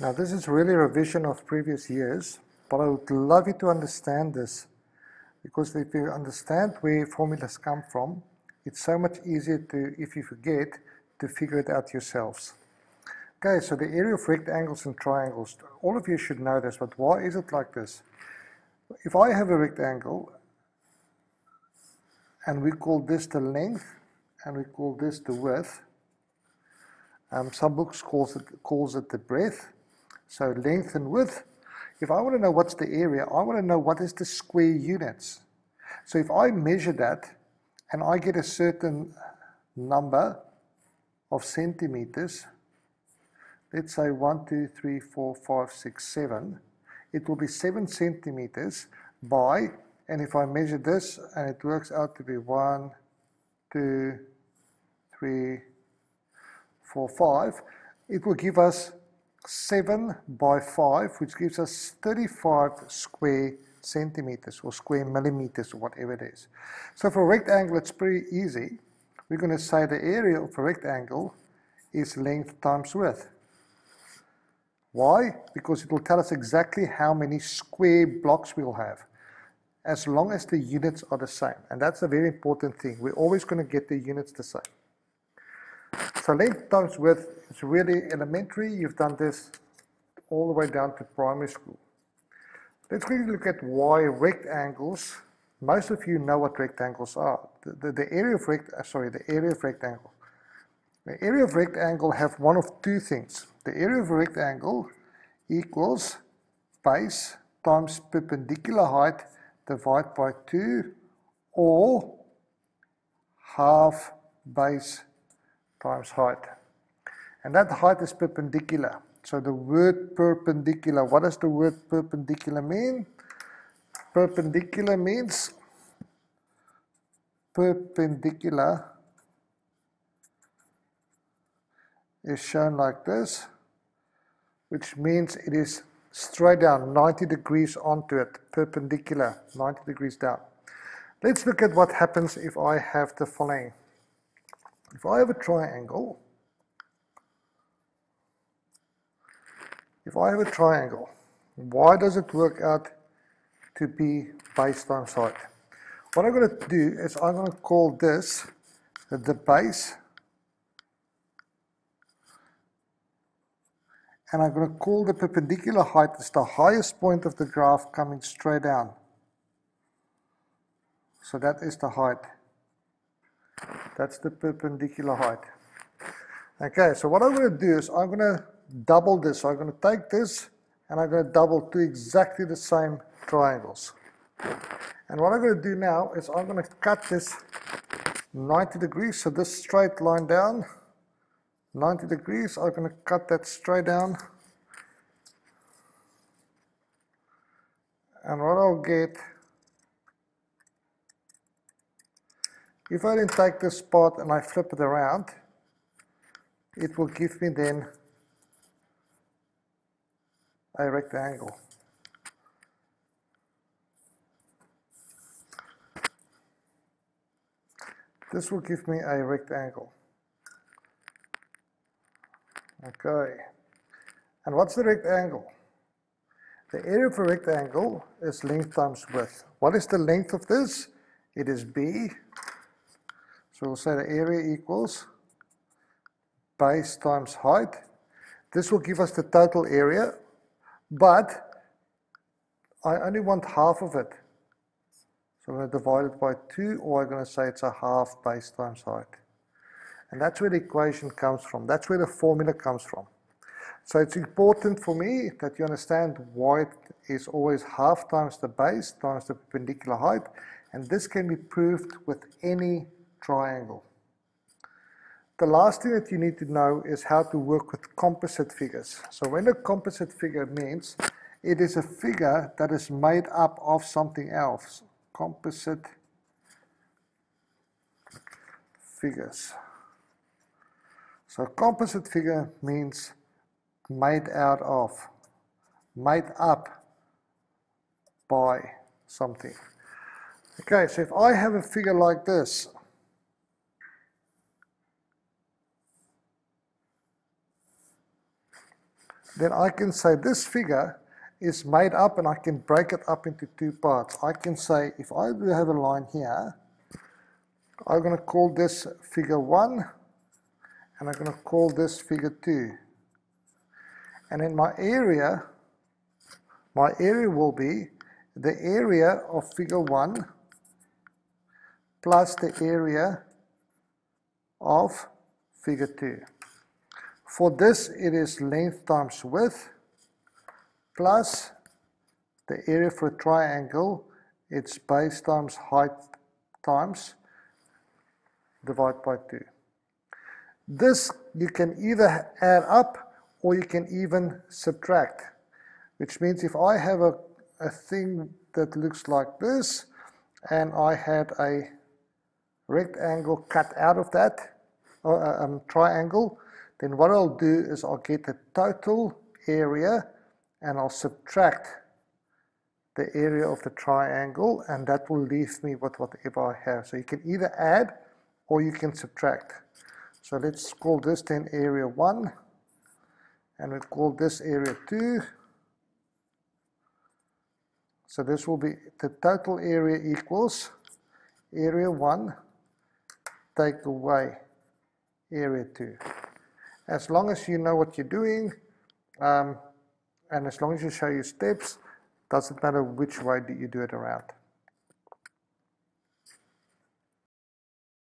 Now this is really a revision of previous years, but I would love you to understand this because if you understand where formulas come from, it's so much easier to, if you forget, to figure it out yourselves. Okay, so the area of rectangles and triangles, all of you should know this, but why is it like this? If I have a rectangle and we call this the length and we call this the width, um, some books calls it, calls it the breadth, so length and width. If I want to know what's the area, I want to know what is the square units. So if I measure that and I get a certain number of centimeters, let's say 1, 2, 3, 4, 5, 6, 7, it will be 7 centimeters by, and if I measure this and it works out to be 1, 2, 3, 4, 5, it will give us 7 by 5, which gives us 35 square centimeters or square millimeters or whatever it is. So for a rectangle, it's pretty easy. We're going to say the area of a rectangle is length times width. Why? Because it will tell us exactly how many square blocks we'll have, as long as the units are the same. And that's a very important thing. We're always going to get the units the same. So length times width is really elementary. You've done this all the way down to primary school. Let's quickly look at why rectangles, most of you know what rectangles are. The, the, the area of rect, uh, sorry, the area of rectangle. The area of rectangle have one of two things. The area of rectangle equals base times perpendicular height divided by 2 or half base times height. And that height is perpendicular. So the word perpendicular, what does the word perpendicular mean? Perpendicular means perpendicular is shown like this, which means it is straight down 90 degrees onto it, perpendicular 90 degrees down. Let's look at what happens if I have the following. If I have a triangle, if I have a triangle, why does it work out to be base times height? What I'm going to do is I'm going to call this the base and I'm going to call the perpendicular height as the highest point of the graph coming straight down. So that is the height. That's the perpendicular height. Okay, so what I'm going to do is I'm going to double this. So I'm going to take this and I'm going to double two exactly the same triangles. And what I'm going to do now is I'm going to cut this 90 degrees. So this straight line down, 90 degrees, I'm going to cut that straight down. And what I'll get If I then take this part and I flip it around, it will give me then a rectangle. This will give me a rectangle. Okay. And what's the rectangle? The area of a rectangle is length times width. What is the length of this? It is B so we'll say the area equals base times height. This will give us the total area, but I only want half of it. So I'm going to divide it by 2, or I'm going to say it's a half base times height. And that's where the equation comes from. That's where the formula comes from. So it's important for me that you understand why it is always half times the base times the perpendicular height. And this can be proved with any triangle. The last thing that you need to know is how to work with composite figures. So when a composite figure means it is a figure that is made up of something else. Composite figures. So composite figure means made out of, made up by something. Okay, so if I have a figure like this, then I can say this figure is made up and I can break it up into two parts. I can say if I do have a line here, I'm going to call this figure 1 and I'm going to call this figure 2. And in my area, my area will be the area of figure 1 plus the area of figure 2. For this, it is length times width plus the area for a triangle, it's base times height times divide by 2. This you can either add up or you can even subtract, which means if I have a, a thing that looks like this and I had a rectangle cut out of that, or a um, triangle, then what I'll do is I'll get the total area and I'll subtract the area of the triangle and that will leave me with whatever I have. So you can either add or you can subtract. So let's call this then area 1 and we'll call this area 2. So this will be the total area equals area 1 take away area 2. As long as you know what you're doing, um, and as long as you show your steps, doesn't matter which way that you do it around.